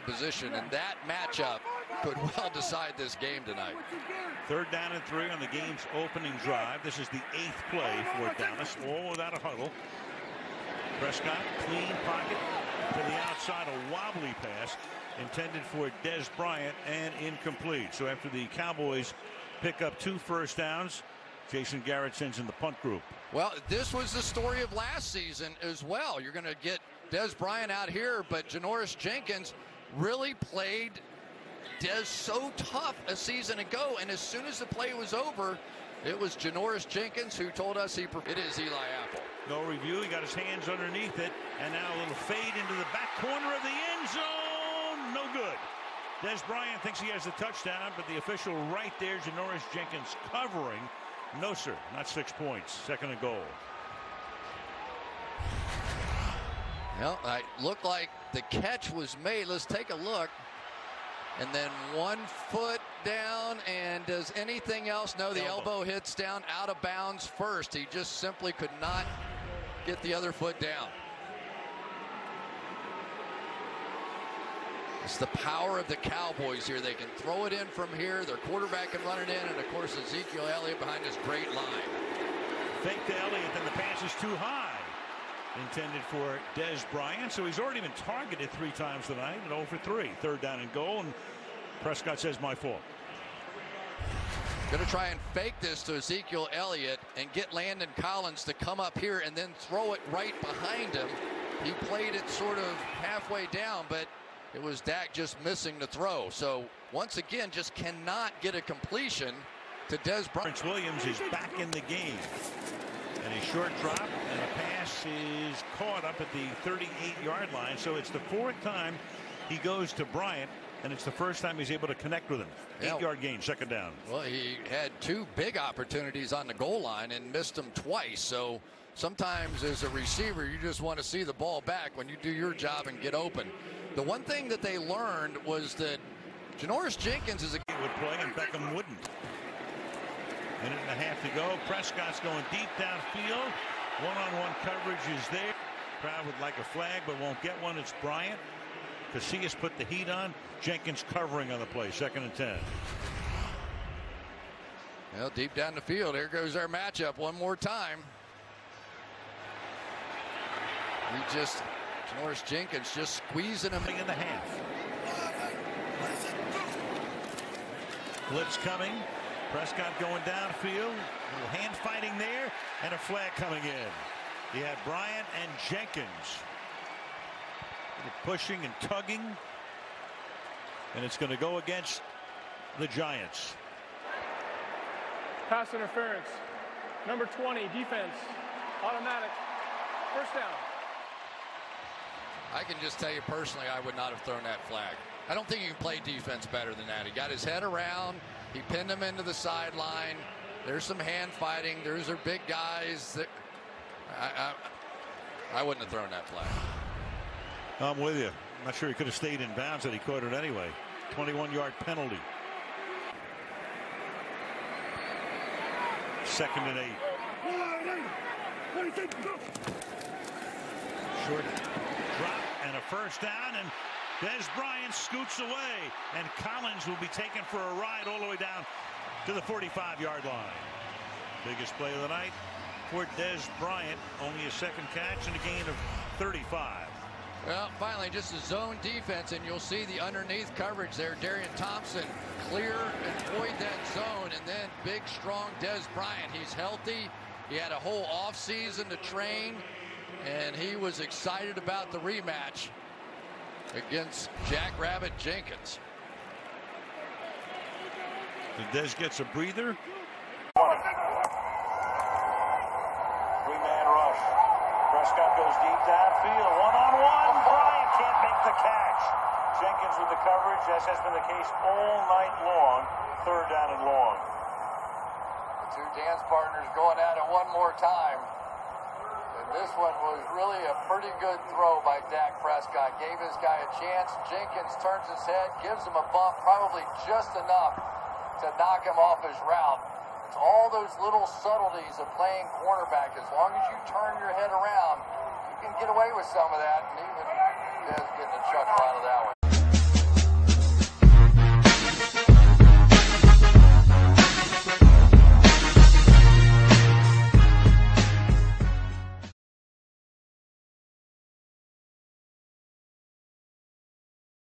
position, and that matchup could well decide this game tonight. Third down and three on the game's opening drive. This is the eighth play for Dallas, all without a huddle. Prescott, clean pocket to the outside, a wobbly pass intended for Dez Bryant and incomplete. So after the Cowboys pick up two first downs, Jason Garrett sends in the punt group. Well, this was the story of last season as well. You're going to get Dez Bryant out here, but Janoris Jenkins really played Dez so tough a season ago, and as soon as the play was over, it was Janoris Jenkins who told us he. It is Eli Apple. No review. He got his hands underneath it, and now a little fade into the back corner of the end zone. No good. Dez Bryant thinks he has the touchdown, but the official right there, Janoris Jenkins covering. No, sir, not six points. Second and goal. Well, it looked like the catch was made. Let's take a look. And then one foot down, and does anything else? No, the elbow. elbow hits down out of bounds first. He just simply could not get the other foot down. It's the power of the Cowboys here. They can throw it in from here. Their quarterback can run it in. And, of course, Ezekiel Elliott behind this great line. Fake to Elliott, and the pass is too high. Intended for Dez Bryant. So he's already been targeted three times tonight and 0 for 3. Third down and goal. And Prescott says, my fault. Going to try and fake this to Ezekiel Elliott and get Landon Collins to come up here and then throw it right behind him. He played it sort of halfway down, but it was Dak just missing the throw. So once again, just cannot get a completion to Dez Bryant. Prince Williams is back in the game. And a short drop and a pass is caught up at the 38 yard line. So it's the fourth time he goes to Bryant and it's the first time he's able to connect with him. Eight yeah. yard gain, second down. Well, he had two big opportunities on the goal line and missed them twice. So sometimes as a receiver, you just want to see the ball back when you do your job and get open. The one thing that they learned was that Janoris Jenkins is a would play and Beckham wouldn't. Minute and a half to go. Prescott's going deep downfield. One-on-one coverage is there. Crowd would like a flag, but won't get one. It's Bryant. Casillas put the heat on. Jenkins covering on the play. Second and ten. Well, deep down the field. Here goes our matchup one more time. He just Norris Jenkins just squeezing him in the half. Blitz coming. Prescott going downfield. A little hand fighting there and a flag coming in. He had Bryant and Jenkins pushing and tugging. And it's going to go against the Giants. Pass interference. Number 20, defense. Automatic. First down. I can just tell you personally, I would not have thrown that flag. I don't think you can play defense better than that. He got his head around. He pinned him into the sideline. There's some hand fighting. There's their big guys. That, I, I, I wouldn't have thrown that flag. I'm with you. I'm not sure he could have stayed in bounds and he caught it anyway. 21 yard penalty. Second and eight. Short drop and a first down and Dez Bryant scoots away and Collins will be taken for a ride all the way down to the 45 yard line. Biggest play of the night for Dez Bryant. Only a second catch and a gain of 35. Well, finally, just a zone defense, and you'll see the underneath coverage there. Darian Thompson clear and void that zone, and then big, strong Dez Bryant. He's healthy. He had a whole offseason to train, and he was excited about the rematch against Jack Rabbit Jenkins. And Dez gets a breather. Three-man rush. Prescott goes deep downfield. One-on-one. Bryant can't make the catch. Jenkins with the coverage, as has been the case all night long. Third down and long. The two dance partners going at it one more time. This one was really a pretty good throw by Dak Prescott. Gave his guy a chance. Jenkins turns his head, gives him a bump, probably just enough to knock him off his route. It's all those little subtleties of playing cornerback. As long as you turn your head around, you can get away with some of that. And even getting a chuckle out of that